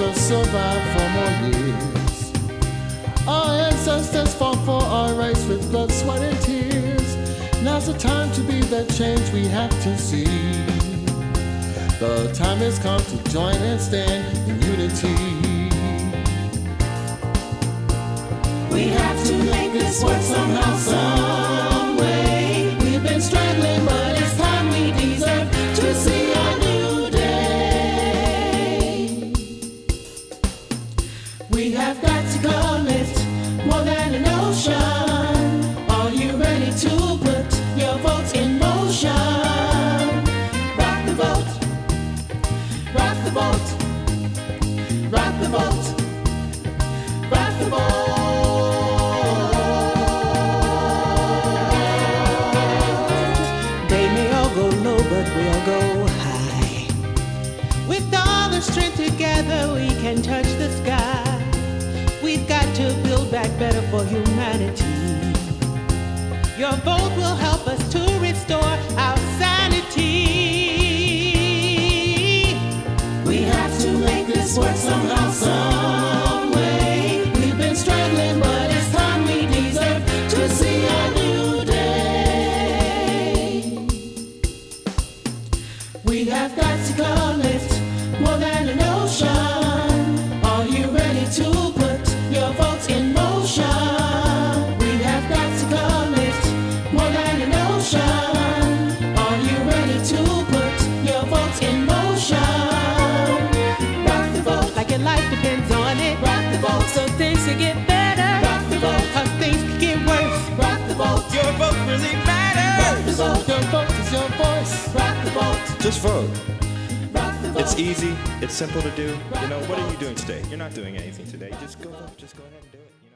will survive for more years. Our ancestors fought for our rights with blood, sweat, and tears. Now's the time to be the change we have to see. The time has come to join and stand in unity. We have to make this work somehow, some strength together, we can touch the sky. We've got to build back better for humanity. Your vote will help us to We have got to commit more than an ocean. Are you ready to put your vote in motion? We have got to commit more than an ocean. Are you ready to put your vote in motion? Rock the vote Like your life depends on it. Rock the. So things can get better. Rock the things can get worse. Rock the. Your vote really Rock the matters. vote. Just vote. Rock the vote. It's easy. It's simple to do. You know, what are you doing today? You're not doing anything today. Just go vote. Just go ahead and do it.